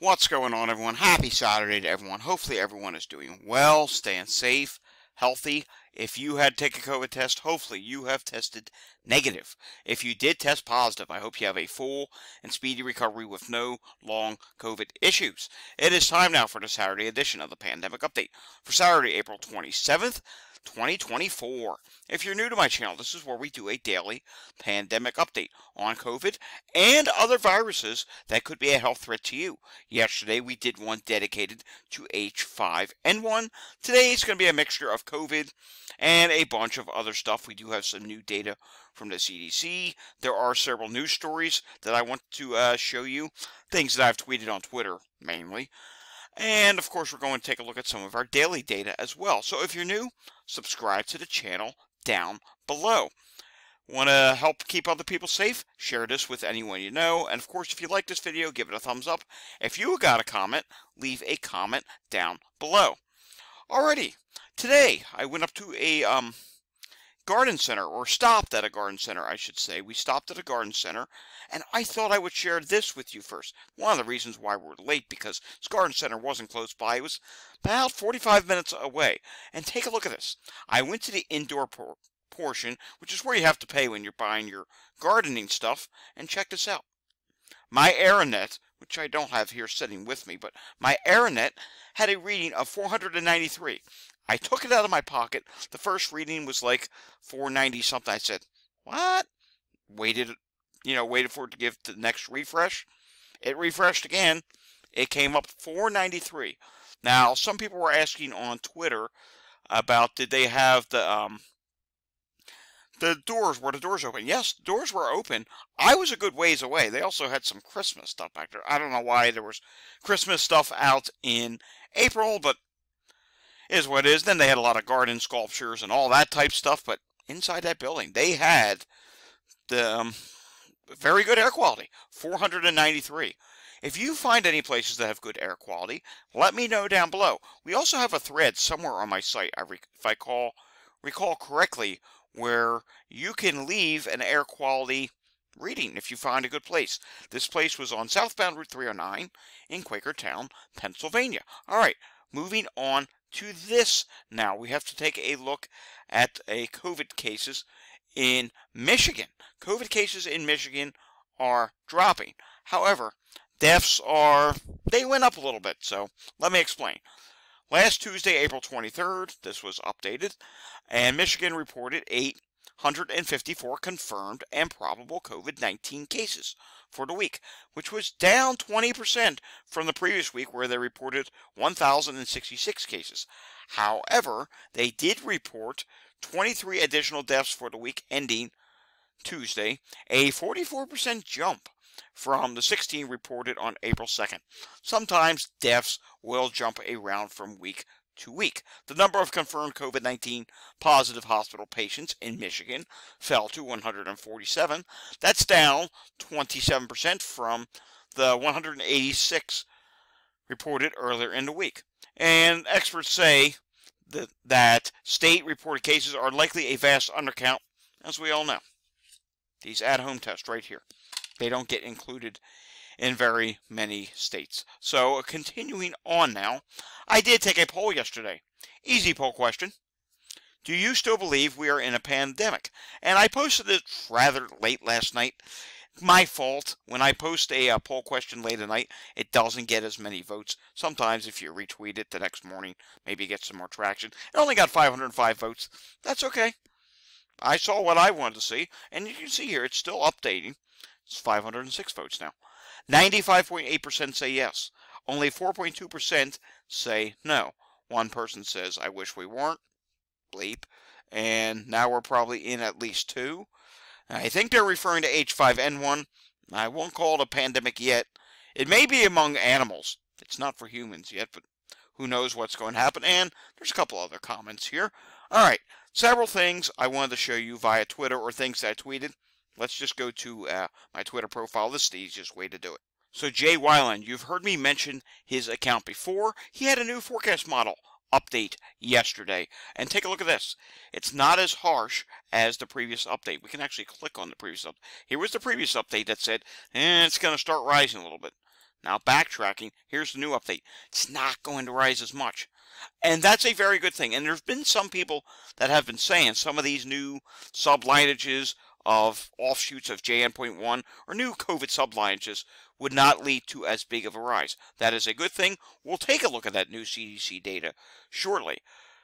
What's going on, everyone? Happy Saturday to everyone. Hopefully, everyone is doing well, staying safe, healthy. If you had to take a COVID test, hopefully you have tested negative. If you did test positive, I hope you have a full and speedy recovery with no long COVID issues. It is time now for the Saturday edition of the Pandemic Update for Saturday, April 27th. 2024. If you're new to my channel, this is where we do a daily pandemic update on COVID and other viruses that could be a health threat to you. Yesterday we did one dedicated to H5N1. Today it's going to be a mixture of COVID and a bunch of other stuff. We do have some new data from the CDC. There are several news stories that I want to uh, show you, things that I've tweeted on Twitter mainly. And of course, we're going to take a look at some of our daily data as well. So if you're new, subscribe to the channel down below. Want to help keep other people safe? Share this with anyone you know. And of course, if you like this video, give it a thumbs up. If you got a comment, leave a comment down below. Alrighty, today I went up to a um, garden center, or stopped at a garden center, I should say. We stopped at a garden center, and I thought I would share this with you first. One of the reasons why we're late, because this garden center wasn't close by. It was about 45 minutes away. And take a look at this. I went to the indoor por portion, which is where you have to pay when you're buying your gardening stuff, and check this out. My Aranet, which I don't have here sitting with me, but my Aranet had a reading of 493. I took it out of my pocket. The first reading was like 490 something. I said, "What?" Waited, you know, waited for it to give the next refresh. It refreshed again. It came up 493. Now, some people were asking on Twitter about did they have the um the doors were the doors open? Yes, the doors were open. I was a good ways away. They also had some Christmas stuff back there. I don't know why there was Christmas stuff out in April, but is what it is. Then they had a lot of garden sculptures and all that type stuff. But inside that building, they had the um, very good air quality, 493. If you find any places that have good air quality, let me know down below. We also have a thread somewhere on my site, if I call, recall correctly, where you can leave an air quality reading if you find a good place. This place was on southbound Route 309 in Quakertown, Pennsylvania. All right, moving on to this now. We have to take a look at a COVID cases in Michigan. COVID cases in Michigan are dropping. However, deaths are, they went up a little bit. So let me explain. Last Tuesday, April 23rd, this was updated, and Michigan reported 854 confirmed and probable COVID 19 cases for the week, which was down 20% from the previous week where they reported 1,066 cases. However, they did report 23 additional deaths for the week ending Tuesday, a 44% jump from the 16 reported on April 2nd. Sometimes deaths will jump around from week to week. The number of confirmed COVID 19 positive hospital patients in Michigan fell to 147. That's down 27% from the 186 reported earlier in the week. And experts say that, that state reported cases are likely a vast undercount, as we all know. These at home tests right here, they don't get included in very many states. So continuing on now, I did take a poll yesterday. Easy poll question. Do you still believe we are in a pandemic? And I posted it rather late last night. My fault. When I post a, a uh, poll question late at night, it doesn't get as many votes. Sometimes if you retweet it the next morning, maybe get some more traction. It only got 505 votes. That's okay. I saw what I wanted to see, and you can see here it's still updating. It's 506 votes now. 95.8% say yes. Only 4.2% say no. One person says, I wish we weren't. Bleep. And now we're probably in at least two. I think they're referring to H5N1. I won't call it a pandemic yet. It may be among animals. It's not for humans yet, but who knows what's going to happen. And there's a couple other comments here. All right, several things I wanted to show you via Twitter or things that I tweeted. Let's just go to uh, my Twitter profile. This is the easiest way to do it. So Jay Weiland, you've heard me mention his account before. He had a new forecast model update yesterday. And take a look at this. It's not as harsh as the previous update. We can actually click on the previous update. Here was the previous update that said, eh, it's going to start rising a little bit. Now, backtracking, here's the new update. It's not going to rise as much. And that's a very good thing. And there's been some people that have been saying some of these new sublineages of offshoots of JN.1 or new COVID sublineages would not lead to as big of a rise. That is a good thing. We'll take a look at that new CDC data shortly.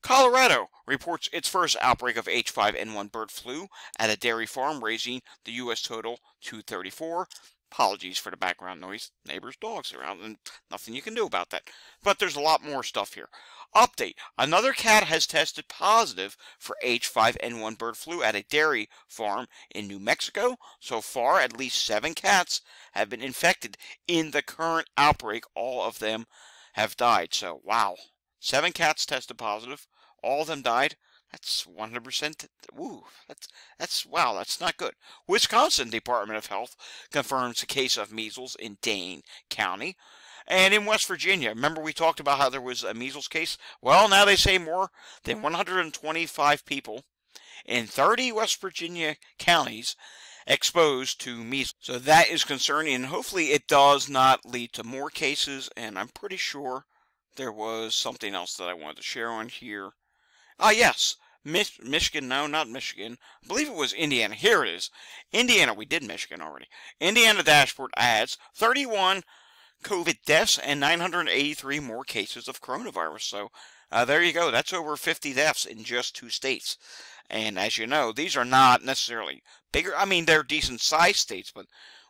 Colorado reports its first outbreak of H5N1 bird flu at a dairy farm, raising the U.S. total to 34. Apologies for the background noise. Neighbors' dogs around, and nothing you can do about that. But there's a lot more stuff here. Update Another cat has tested positive for H5N1 bird flu at a dairy farm in New Mexico. So far, at least seven cats have been infected in the current outbreak. All of them have died. So, wow. Seven cats tested positive. All of them died. That's 100%. Ooh, that's that's wow. That's not good. Wisconsin Department of Health confirms a case of measles in Dane County. And in West Virginia, remember we talked about how there was a measles case? Well, now they say more than 125 people in 30 West Virginia counties exposed to measles. So that is concerning, and hopefully it does not lead to more cases. And I'm pretty sure there was something else that I wanted to share on here. Ah, yes. Mich- Michigan, no, not Michigan. I believe it was Indiana. Here it is. Indiana, we did Michigan already. Indiana dashboard adds 31 COVID deaths and 983 more cases of coronavirus. So uh, there you go. That's over 50 deaths in just two states. And as you know, these are not necessarily bigger. I mean, they're decent sized states, but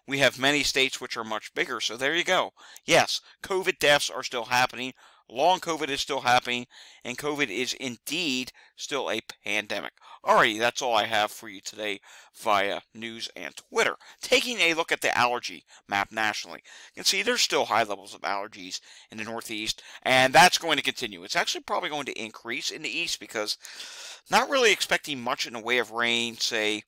we have many states which are much bigger. So there you go. Yes, COVID deaths are still happening. Long COVID is still happening, and COVID is indeed still a pandemic. Alrighty, that's all I have for you today via news and Twitter. Taking a look at the allergy map nationally, you can see there's still high levels of allergies in the Northeast, and that's going to continue. It's actually probably going to increase in the East because not really expecting much in the way of rain, say,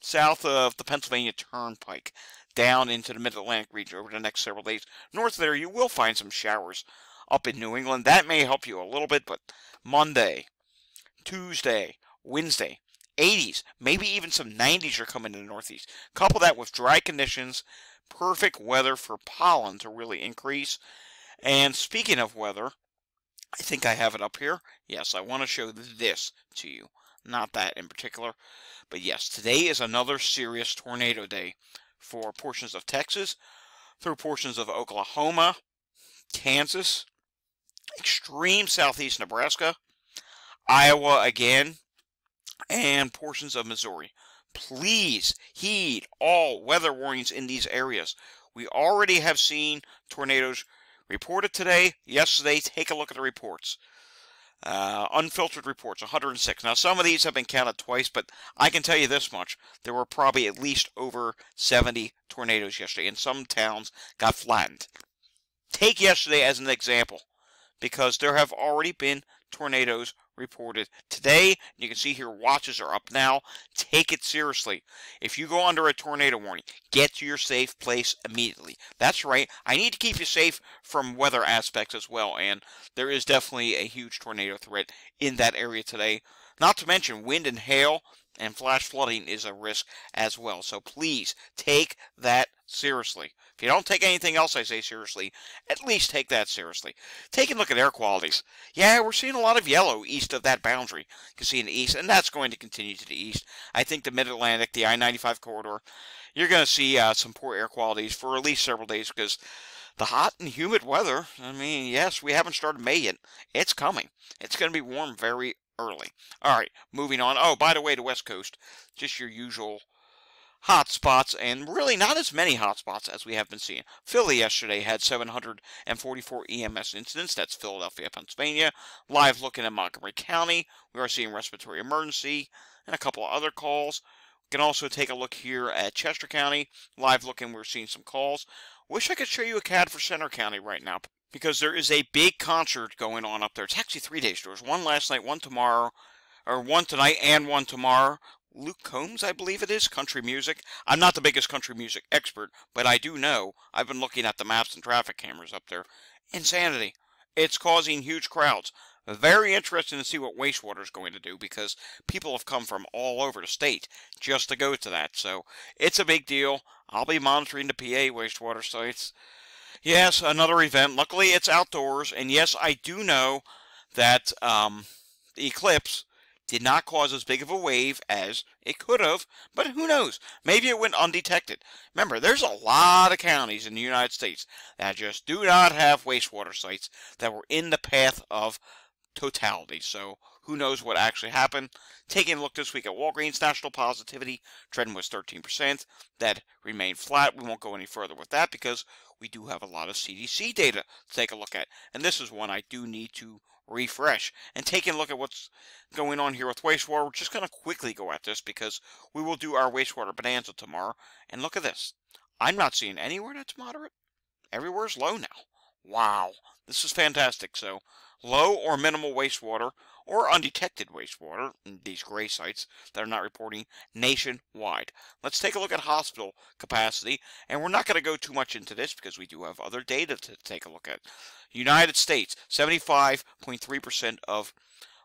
south of the Pennsylvania Turnpike down into the mid-Atlantic region over the next several days. North there, you will find some showers up in New England. That may help you a little bit, but Monday, Tuesday, Wednesday, 80s, maybe even some 90s are coming to the Northeast. Couple that with dry conditions, perfect weather for pollen to really increase. And speaking of weather, I think I have it up here. Yes, I want to show this to you. Not that in particular. But yes, today is another serious tornado day for portions of Texas, through portions of Oklahoma, Kansas, extreme southeast Nebraska, Iowa again, and portions of Missouri. Please heed all weather warnings in these areas. We already have seen tornadoes reported today, yesterday. Take a look at the reports. Uh, unfiltered reports, 106. Now, some of these have been counted twice, but I can tell you this much. There were probably at least over 70 tornadoes yesterday, and some towns got flattened. Take yesterday as an example because there have already been tornadoes reported today. You can see here watches are up now. Take it seriously. If you go under a tornado warning, get to your safe place immediately. That's right. I need to keep you safe from weather aspects as well, and there is definitely a huge tornado threat in that area today. Not to mention wind and hail and flash flooding is a risk as well. So please take that seriously. If you don't take anything else I say seriously, at least take that seriously. Take a look at air qualities. Yeah, we're seeing a lot of yellow east of that boundary. You can see in the east, and that's going to continue to the east. I think the Mid-Atlantic, the I-95 corridor, you're going to see uh, some poor air qualities for at least several days because the hot and humid weather, I mean, yes, we haven't started May yet. It's coming. It's going to be warm very early. All right, moving on. Oh, by the way, the West Coast, just your usual hot spots, and really not as many hot spots as we have been seeing. Philly yesterday had 744 EMS incidents. That's Philadelphia, Pennsylvania. Live looking at Montgomery County, we are seeing respiratory emergency and a couple of other calls. We can also take a look here at Chester County. Live looking, we're seeing some calls. Wish I could show you a CAD for Centre County right now because there is a big concert going on up there. It's actually three days. There was one last night, one tomorrow, or one tonight and one tomorrow. Luke Combs, I believe it is, country music. I'm not the biggest country music expert, but I do know. I've been looking at the maps and traffic cameras up there. Insanity. It's causing huge crowds. Very interesting to see what wastewater is going to do because people have come from all over the state just to go to that. So it's a big deal. I'll be monitoring the PA wastewater sites Yes, another event. Luckily, it's outdoors, and yes, I do know that um, the eclipse did not cause as big of a wave as it could have, but who knows? Maybe it went undetected. Remember, there's a lot of counties in the United States that just do not have wastewater sites that were in the path of totality. So who knows what actually happened? Taking a look this week at Walgreens national positivity, trend was 13%. That remained flat. We won't go any further with that because we do have a lot of CDC data to take a look at. And this is one I do need to refresh. And taking a look at what's going on here with wastewater, we're just going to quickly go at this because we will do our wastewater bonanza tomorrow. And look at this. I'm not seeing anywhere that's moderate. Everywhere's low now. Wow, this is fantastic. So, low or minimal wastewater or undetected wastewater, in these gray sites that are not reporting nationwide. Let's take a look at hospital capacity, and we're not going to go too much into this because we do have other data to take a look at. United States, 75.3% of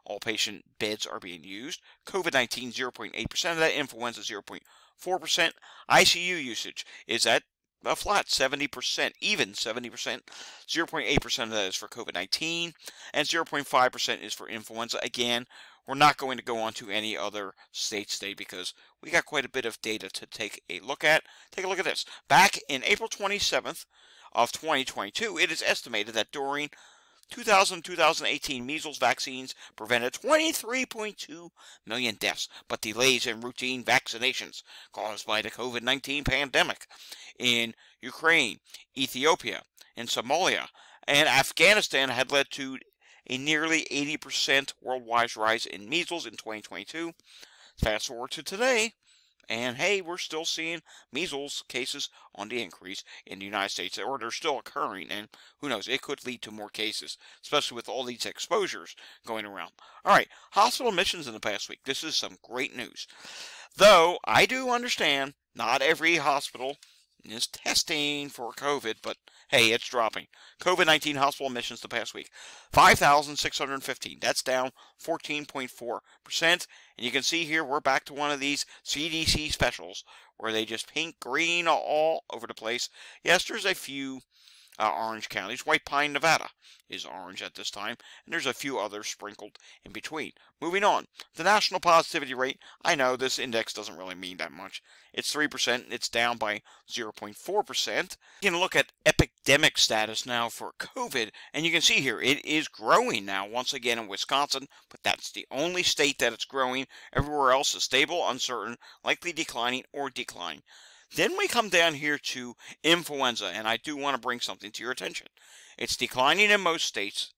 all patient beds are being used. COVID-19, 0.8% of that. Influenza, 0.4%. ICU usage is at a flat 70%, even 70%. 0.8% of that is for COVID 19, and 0.5% is for influenza. Again, we're not going to go on to any other states today because we got quite a bit of data to take a look at. Take a look at this. Back in April 27th of 2022, it is estimated that during 2000-2018 measles vaccines prevented 23.2 million deaths, but delays in routine vaccinations caused by the COVID-19 pandemic in Ukraine, Ethiopia, and Somalia, and Afghanistan had led to a nearly 80% worldwide rise in measles in 2022. Fast forward to today, and hey, we're still seeing measles cases on the increase in the United States, or they're still occurring. And who knows, it could lead to more cases, especially with all these exposures going around. All right, hospital admissions in the past week. This is some great news. Though I do understand not every hospital is testing for COVID, but hey, it's dropping. COVID 19 hospital admissions the past week 5,615. That's down 14.4%. And you can see here we're back to one of these CDC specials where they just paint green all over the place. Yes, there's a few uh, orange counties. White Pine, Nevada is orange at this time, and there's a few others sprinkled in between. Moving on, the national positivity rate. I know this index doesn't really mean that much. It's 3%, it's down by 0.4%. You can look at epidemic status now for COVID, and you can see here it is growing now once again in Wisconsin, but that's the only state that it's growing. Everywhere else is stable, uncertain, likely declining, or declining. Then we come down here to influenza, and I do want to bring something to your attention. It's declining in most states,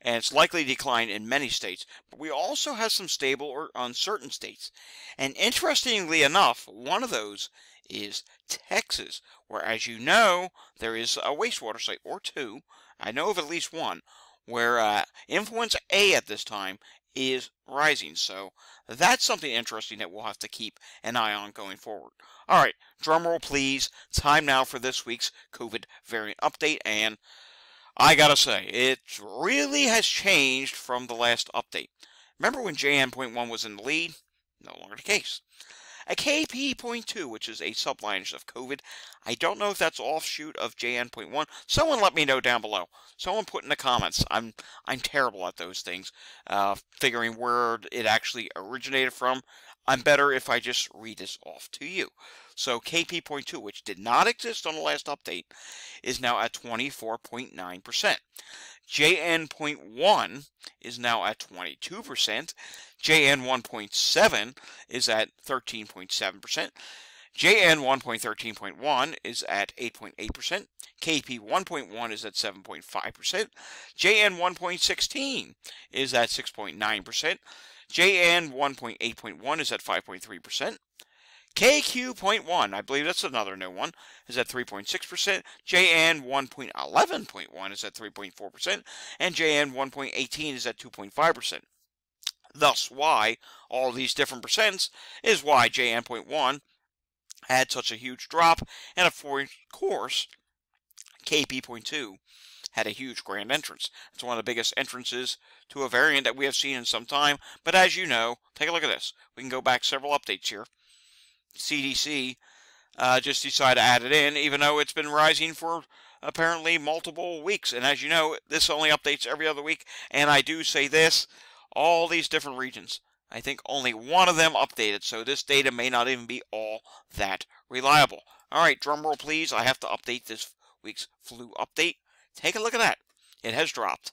and it's likely to decline in many states, but we also have some stable or uncertain states. And interestingly enough, one of those is Texas, where, as you know, there is a wastewater site or two. I know of at least one where uh, influenza A at this time is rising. So that's something interesting that we'll have to keep an eye on going forward. All right, drum roll please. Time now for this week's COVID variant update. And I gotta say, it really has changed from the last update. Remember when JN.1 was in the lead? No longer the case. A KP.2, which is a sublineage of COVID. I don't know if that's offshoot of JN.1. Someone let me know down below. Someone put in the comments. I'm I'm terrible at those things, uh, figuring where it actually originated from. I'm better if I just read this off to you. So KP.2, which did not exist on the last update, is now at 24.9%. JN.1 is now at 22%. JN1.7 is at 13.7%. JN 1.13.1 is at 8.8%. KP 1.1 is at 7.5%. JN 1.16 is at 6.9%. JN 1.8.1 is at 5.3%. KQ.1, I believe that's another new one, is at 3.6%. JN 1.11.1 is at 3.4%. And JN 1.18 is at 2.5%. Thus, why all these different percents is why JN.1 had such a huge drop, and of course, KP.2 had a huge grand entrance. It's one of the biggest entrances to a variant that we have seen in some time, but as you know, take a look at this. We can go back several updates here. CDC uh, just decided to add it in, even though it's been rising for apparently multiple weeks. And as you know, this only updates every other week. And I do say this all these different regions. I think only one of them updated, so this data may not even be all that reliable. All right, drum roll please. I have to update this week's flu update. Take a look at that. It has dropped.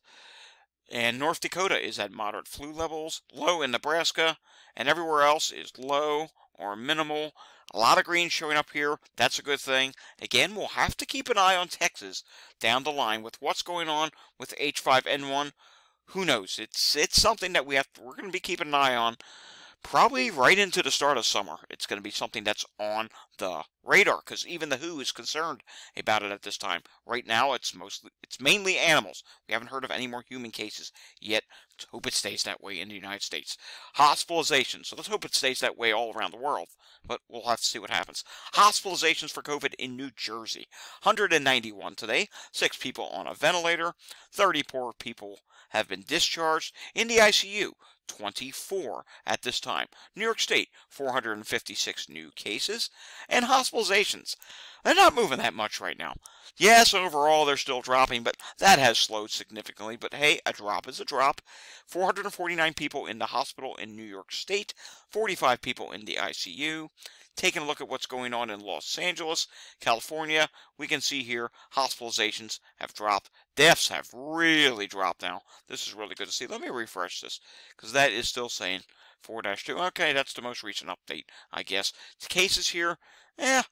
And North Dakota is at moderate flu levels, low in Nebraska, and everywhere else is low or minimal. A lot of green showing up here. That's a good thing. Again, we'll have to keep an eye on Texas down the line with what's going on with H5N1. Who knows? It's it's something that we have to, we're going to be keeping an eye on probably right into the start of summer. It's going to be something that's on the radar because even the WHO is concerned about it at this time. Right now, it's mostly it's mainly animals. We haven't heard of any more human cases yet. Let's hope it stays that way in the United States. Hospitalizations. So let's hope it stays that way all around the world. But we'll have to see what happens. Hospitalizations for COVID in New Jersey. 191 today. Six people on a ventilator. 34 people have been discharged in the ICU. 24 at this time. New York State, 456 new cases. And hospitalizations, they're not moving that much right now. Yes, overall they're still dropping, but that has slowed significantly. But hey, a drop is a drop. 449 people in the hospital in New York State, 45 people in the ICU. Taking a look at what's going on in Los Angeles, California, we can see here hospitalizations have dropped. Deaths have really dropped now. This is really good to see. Let me refresh this because that is still saying 4-2. Okay, that's the most recent update, I guess. The cases here, eh,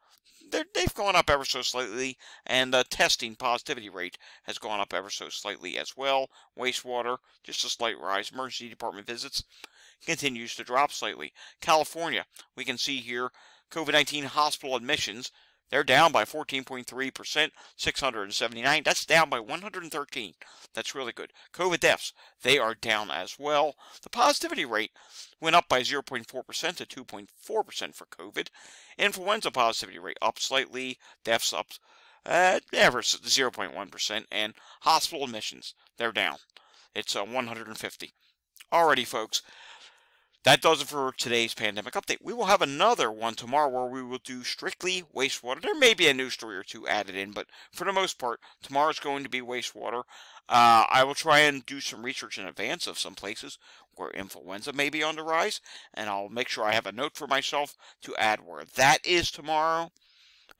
they've gone up ever so slightly, and the testing positivity rate has gone up ever so slightly as well. Wastewater, just a slight rise. Emergency department visits continues to drop slightly. California, we can see here COVID 19 hospital admissions, they're down by 14.3%, 679. That's down by 113. That's really good. COVID deaths, they are down as well. The positivity rate went up by 0.4% to 2.4% for COVID. Influenza positivity rate up slightly, deaths up uh, ever 0.1%, and hospital admissions, they're down. It's uh, 150. Alrighty, folks. That does it for today's pandemic update. We will have another one tomorrow where we will do strictly wastewater. There may be a news story or two added in, but for the most part, tomorrow is going to be wastewater. Uh, I will try and do some research in advance of some places where influenza may be on the rise, and I'll make sure I have a note for myself to add where that is tomorrow.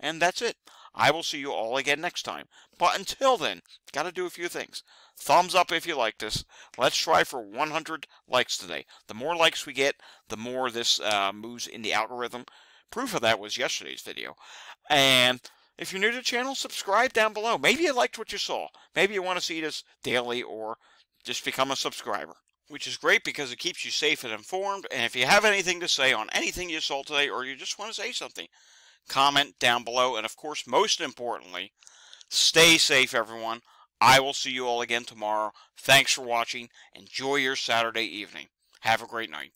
And that's it. I will see you all again next time. But until then, got to do a few things. Thumbs up if you like this. Let's try for 100 likes today. The more likes we get, the more this uh, moves in the algorithm. Proof of that was yesterday's video. And if you're new to the channel, subscribe down below. Maybe you liked what you saw. Maybe you want to see this daily or just become a subscriber. Which is great because it keeps you safe and informed. And if you have anything to say on anything you saw today or you just want to say something, comment down below. And of course, most importantly, stay safe, everyone. I will see you all again tomorrow. Thanks for watching. Enjoy your Saturday evening. Have a great night.